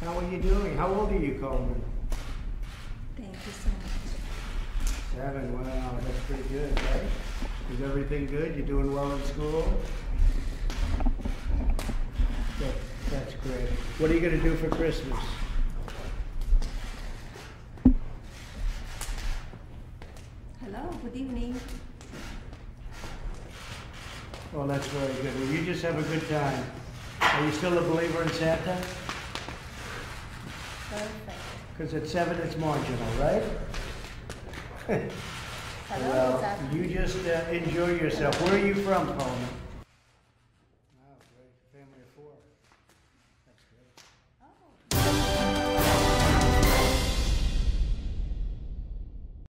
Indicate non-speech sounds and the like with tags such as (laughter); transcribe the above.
How are you doing? How old are you, Coleman? Thank you so much. Seven. Wow, that's pretty good, right? Is everything good? You're doing well in school? That, that's great. What are you gonna do for Christmas? Hello, good evening. Well, that's very good. Well, you just have a good time. Are you still a believer in Santa? Because at seven, it's marginal, right? (laughs) Hello, well, you just uh, enjoy yourself. Where are you from, Coleman? Oh, great. Family of four.